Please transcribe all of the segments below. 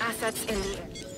Assets in the air.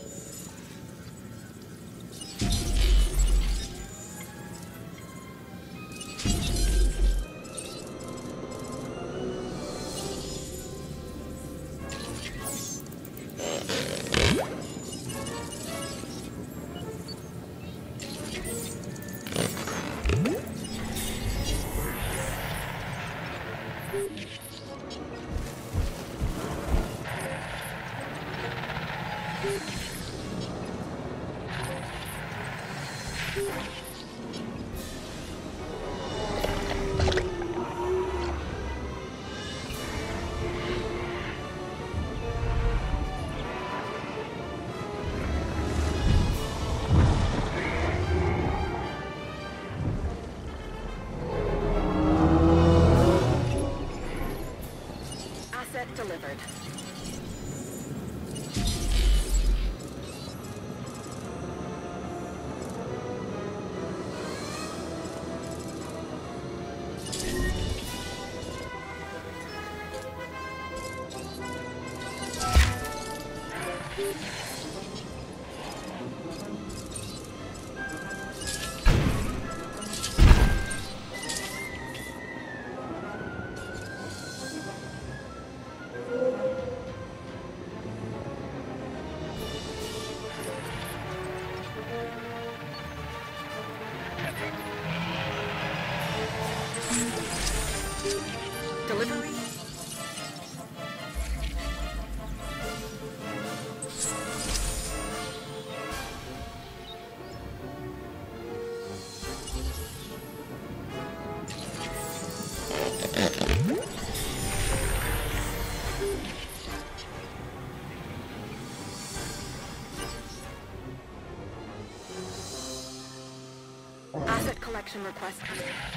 Collection request. Asset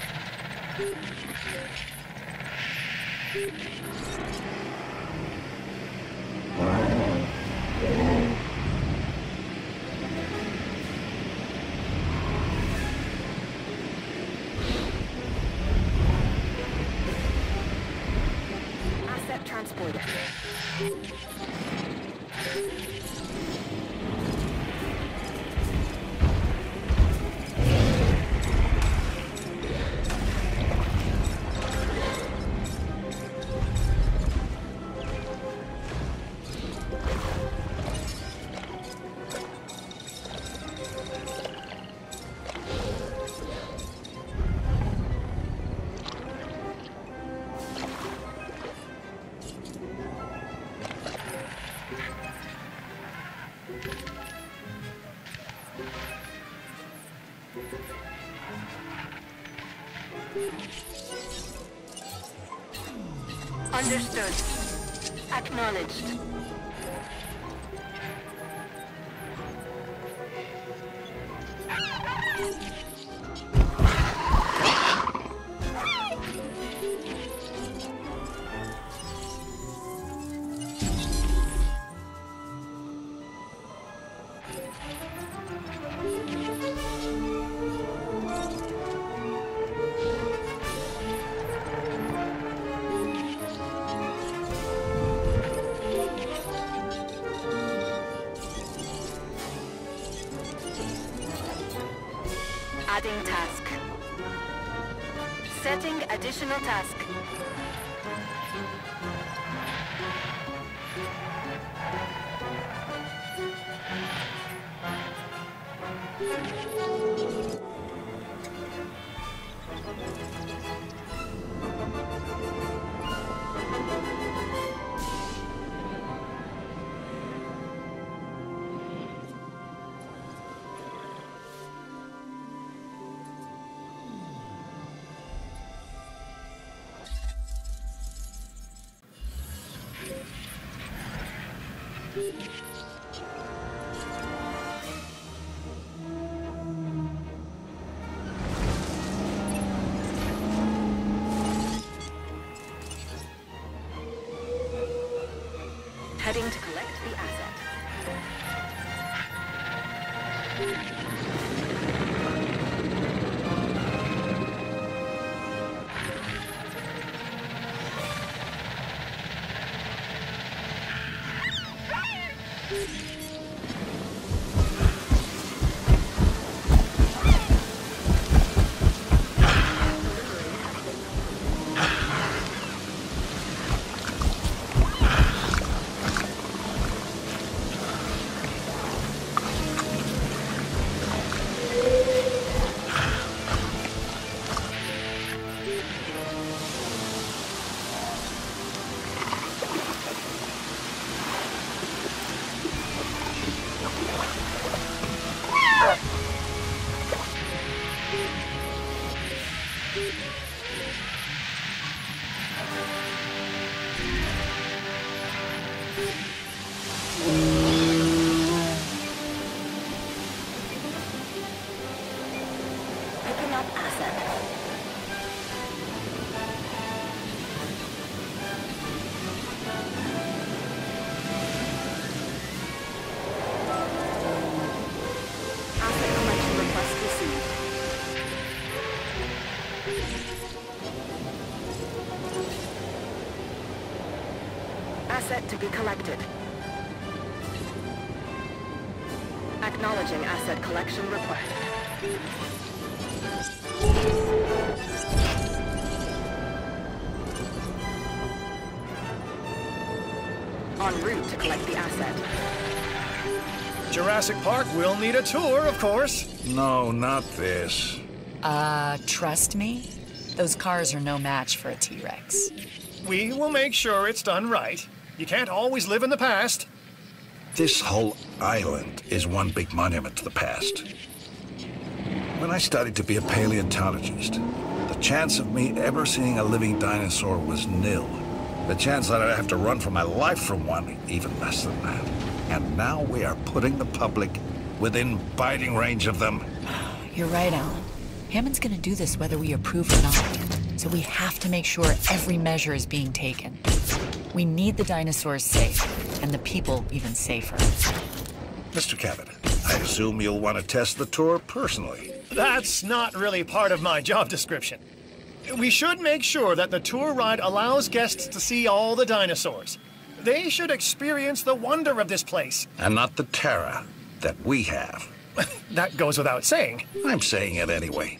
Understood. Acknowledged. Be collected. Acknowledging asset collection request. En route to collect the asset. Jurassic Park will need a tour, of course. No, not this. Uh, trust me, those cars are no match for a T-Rex. We will make sure it's done right. You can't always live in the past. This whole island is one big monument to the past. When I studied to be a paleontologist, the chance of me ever seeing a living dinosaur was nil. The chance that I'd have to run for my life from one, even less than that. And now we are putting the public within biting range of them. You're right, Alan. Hammond's gonna do this whether we approve or not. So we have to make sure every measure is being taken. We need the dinosaurs safe, and the people even safer. Mr. Cabot, I assume you'll want to test the tour personally. That's not really part of my job description. We should make sure that the tour ride allows guests to see all the dinosaurs. They should experience the wonder of this place. And not the terror that we have. That goes without saying. I'm saying it anyway.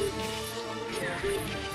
Yeah.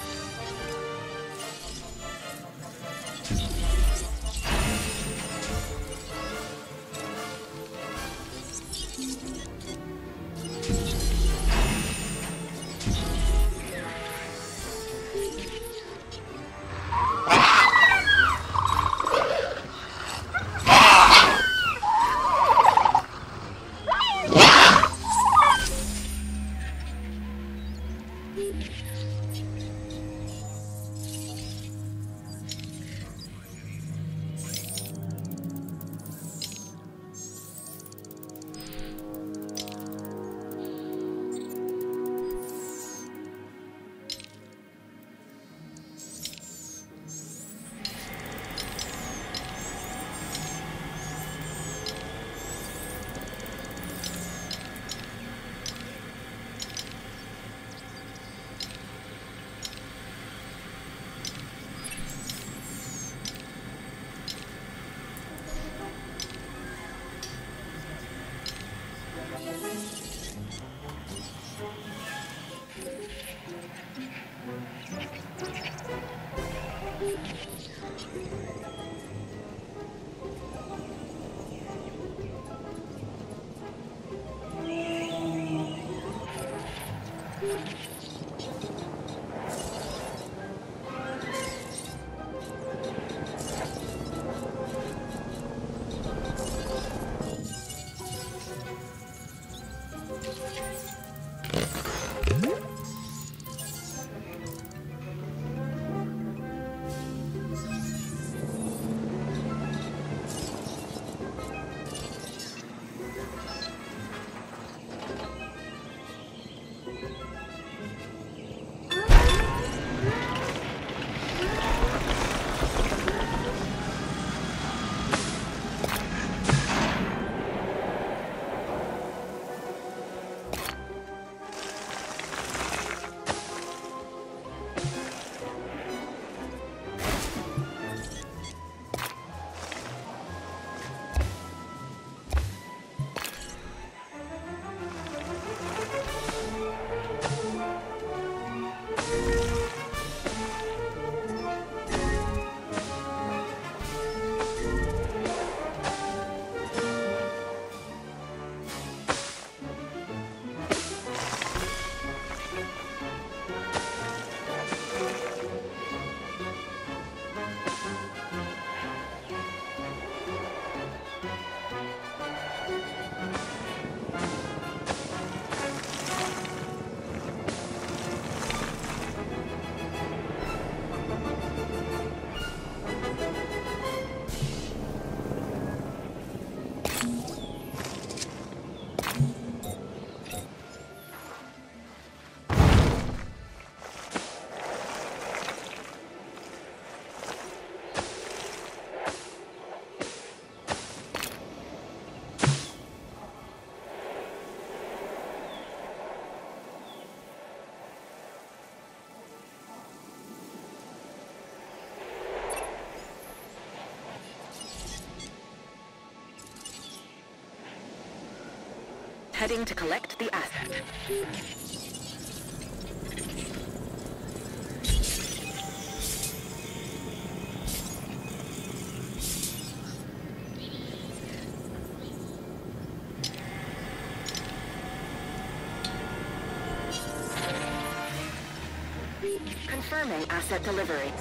Heading to collect the asset. Confirming asset delivery.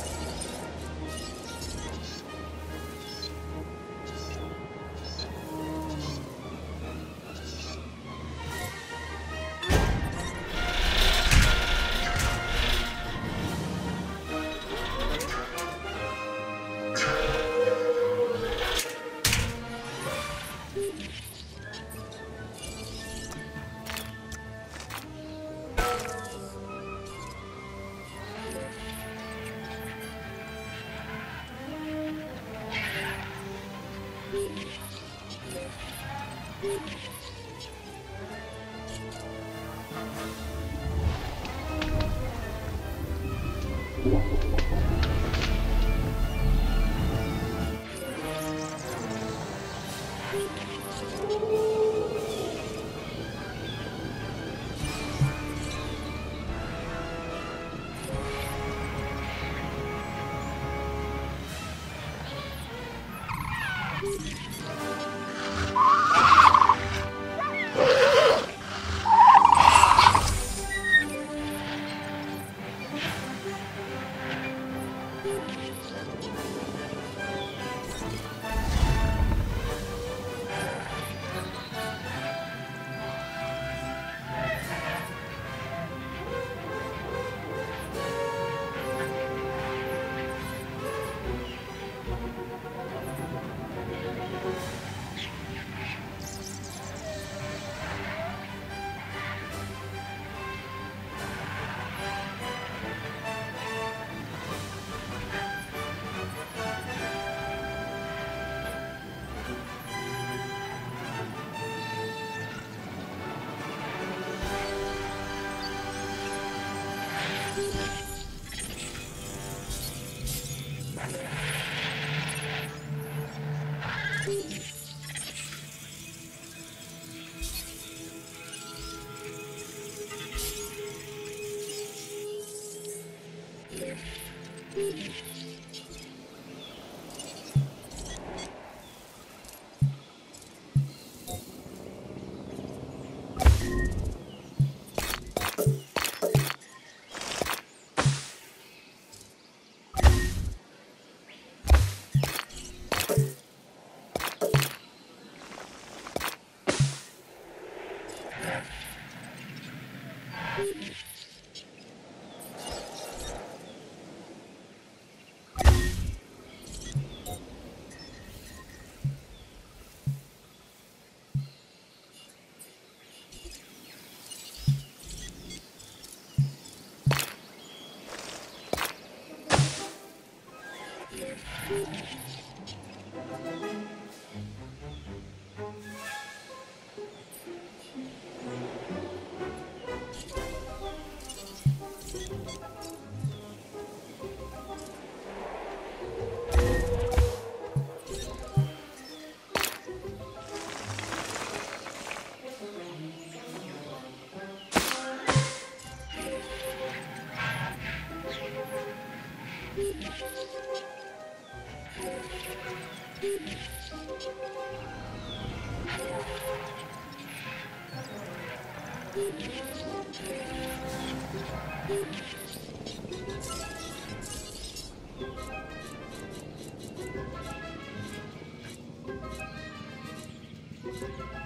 Confirmed.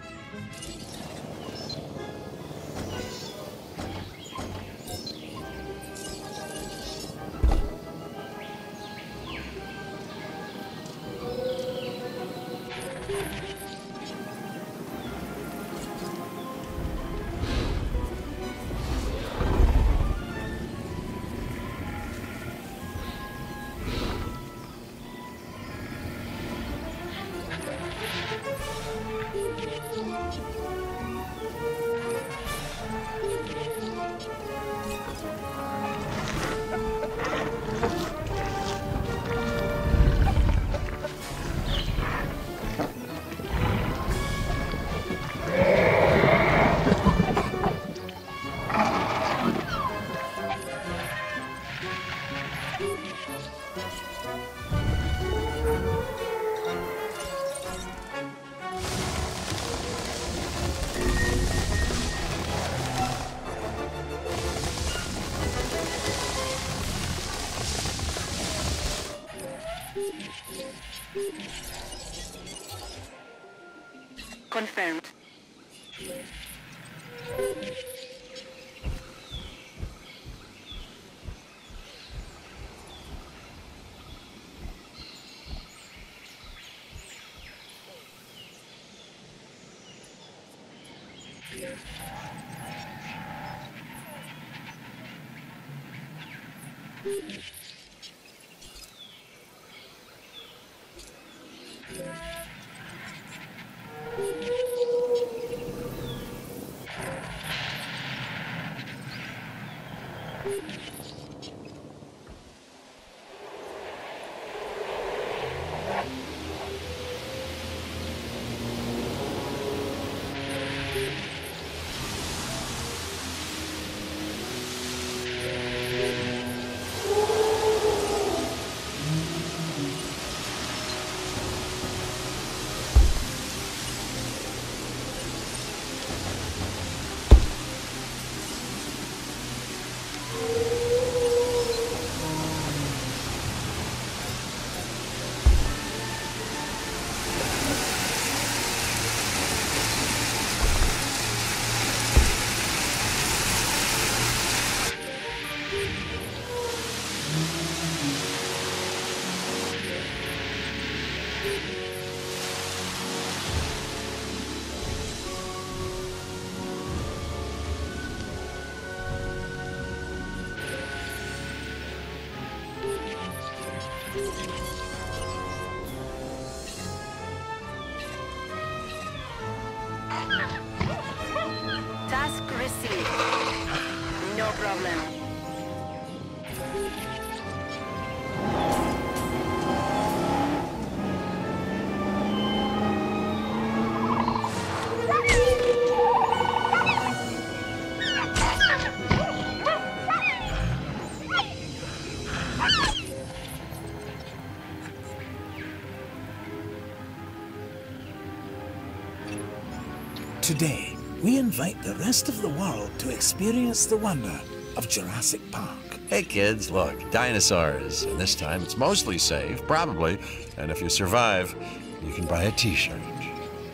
Today, we invite the rest of the world to experience the wonder of Jurassic Park. Hey kids, look, dinosaurs. And this time it's mostly safe, probably. And if you survive, you can buy a t shirt.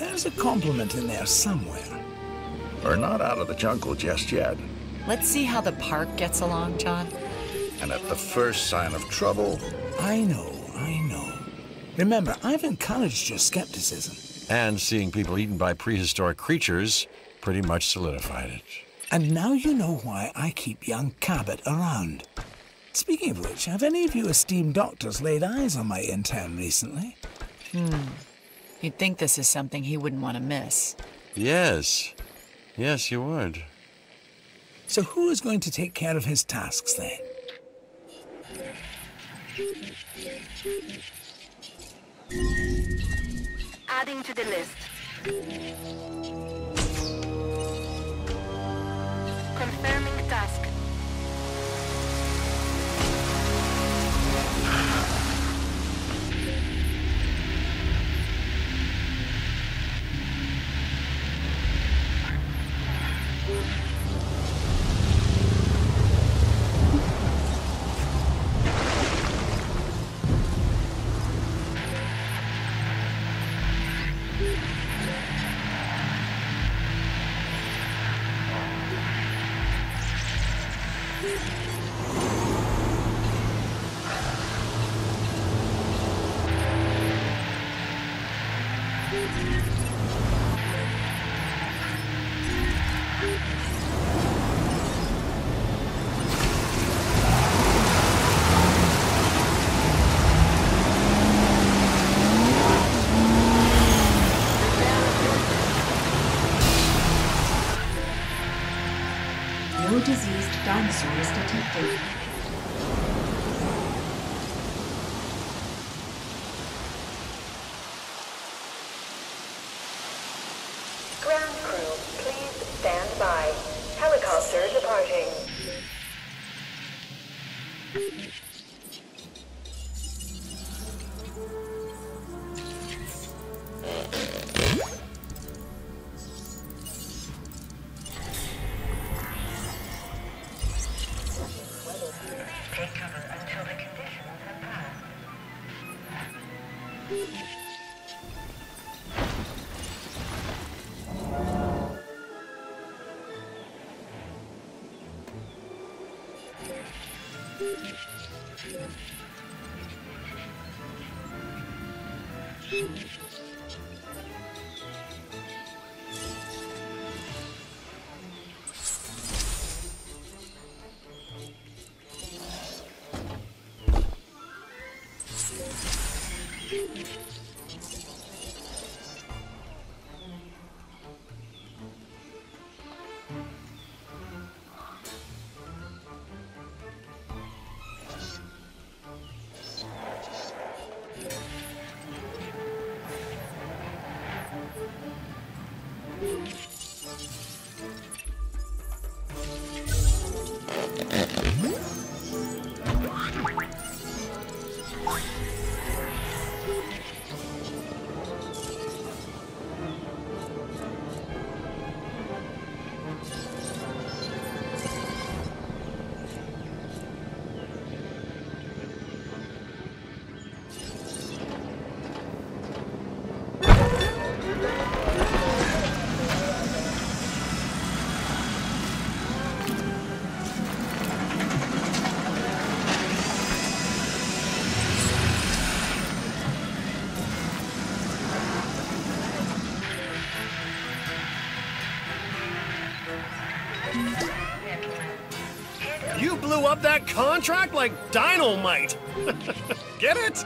There's a compliment in there somewhere. We're not out of the jungle just yet. Let's see how the park gets along, John. And at the first sign of trouble, I know, I know. Remember, I've encouraged your skepticism. And seeing people eaten by prehistoric creatures pretty much solidified it. And now you know why I keep young Cabot around. Speaking of which, have any of you esteemed doctors laid eyes on my intern recently? Hmm. You'd think this is something he wouldn't want to miss. Yes. Yes, you would. So who is going to take care of his tasks then? Adding to the list. Confirming task. Diseased dinosaurs detected. Up that contract like dynamite. Get it?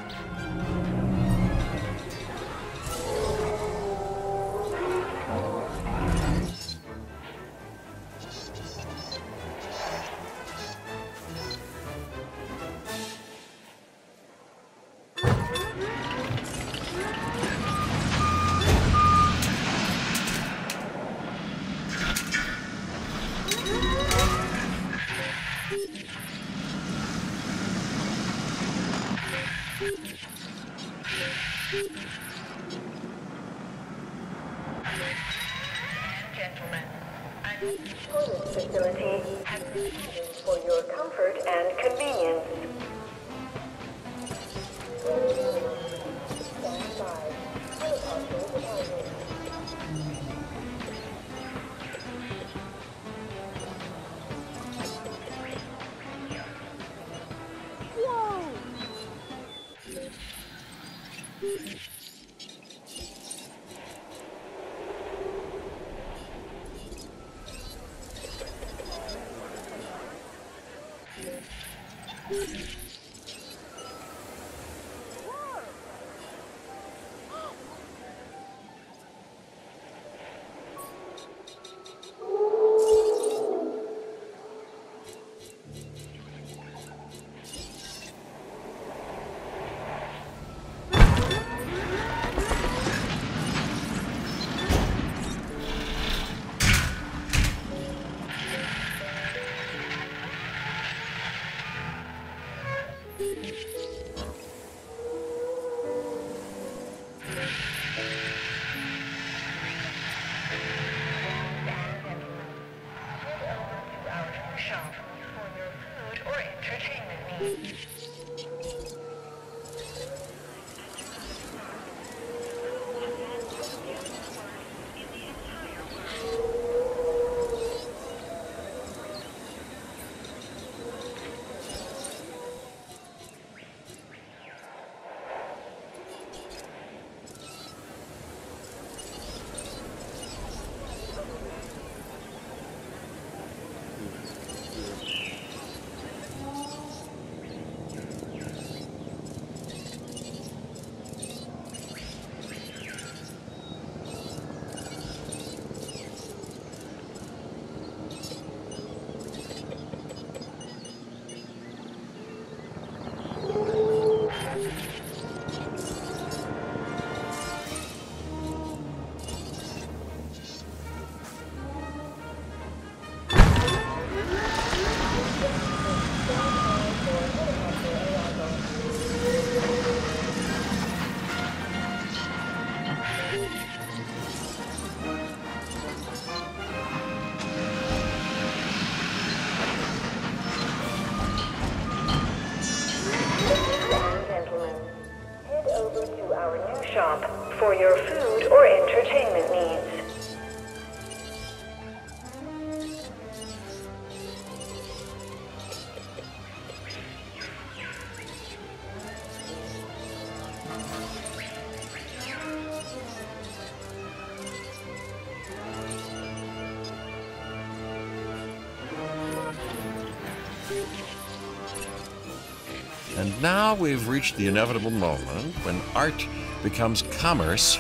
We've reached the inevitable moment when art becomes commerce,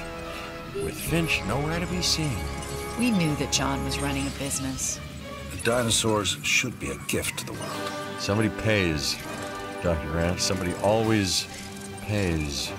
with Finch nowhere to be seen. We knew that John was running a business. The dinosaurs should be a gift to the world. Somebody pays, Dr. Grant. Somebody always pays.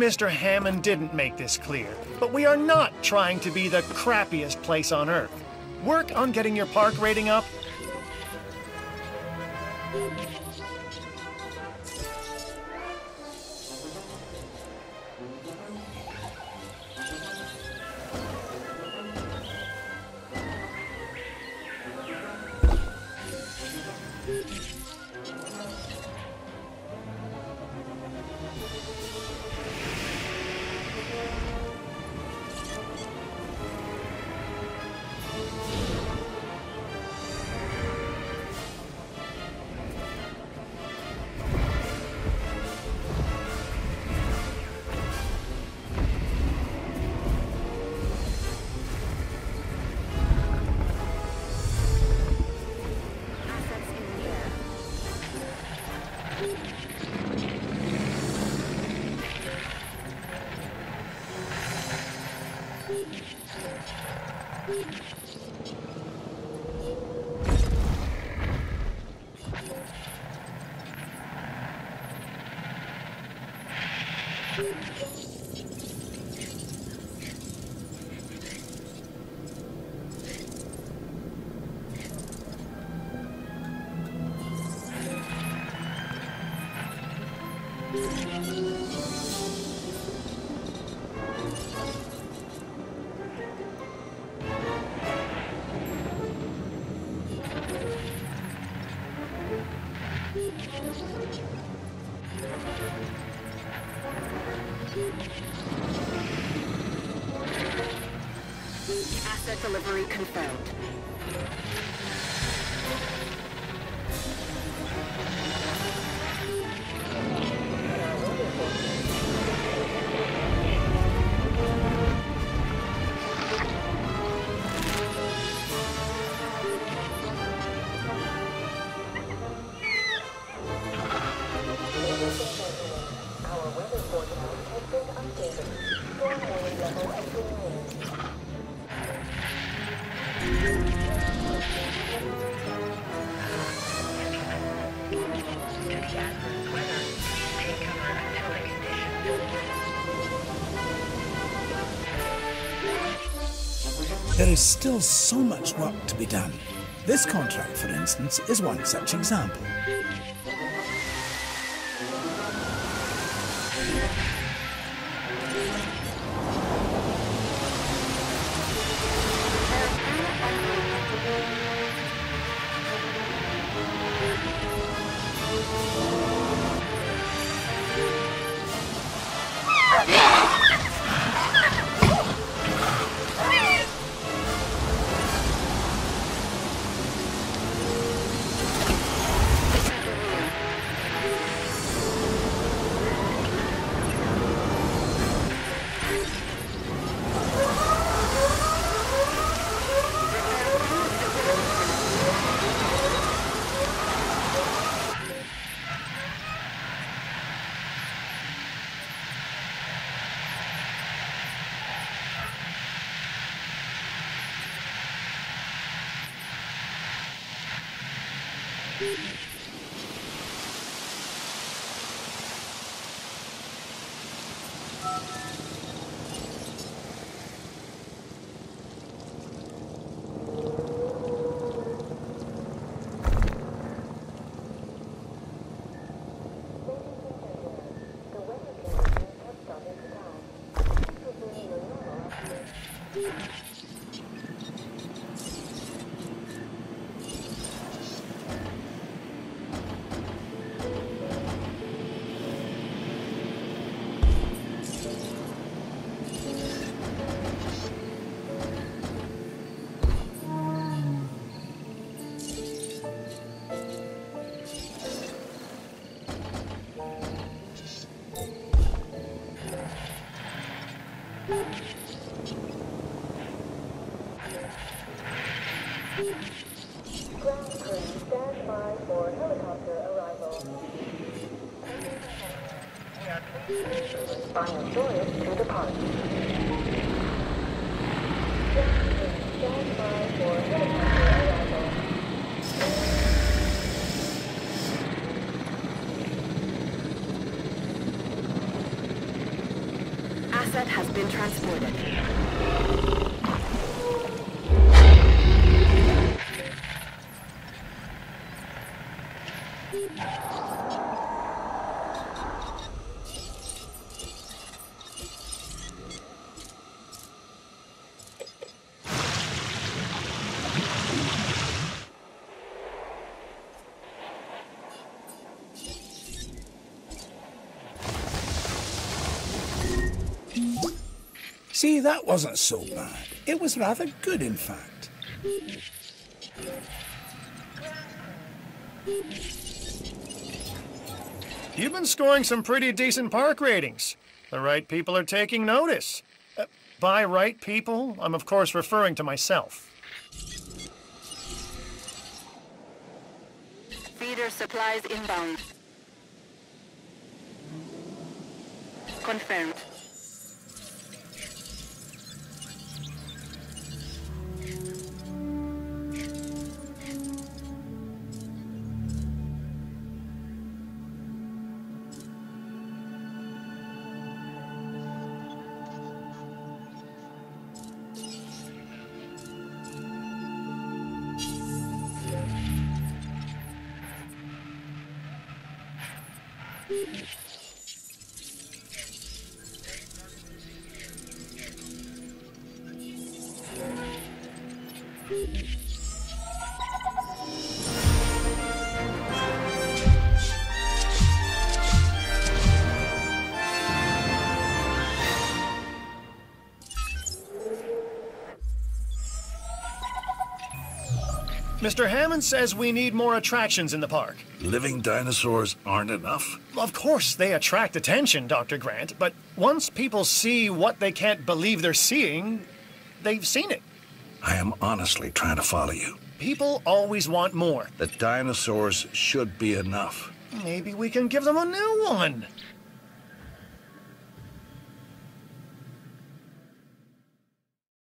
Mr. Hammond didn't make this clear, but we are not trying to be the crappiest place on Earth. Work on getting your park rating up. Delivery confirmed. There is still so much work to be done. This contract, for instance, is one such example. The park. Stand by for helicopter arrival. Asset has been transported. See, that wasn't so bad. It was rather good, in fact. You've been scoring some pretty decent park ratings. The right people are taking notice. Uh, by right people, I'm of course referring to myself. Feeder supplies inbound. Confirmed. Mr. Hammond says we need more attractions in the park. Living dinosaurs aren't enough? Of course, they attract attention, Dr. Grant, but once people see what they can't believe they're seeing, they've seen it. I am honestly trying to follow you. People always want more. The dinosaurs should be enough. Maybe we can give them a new one.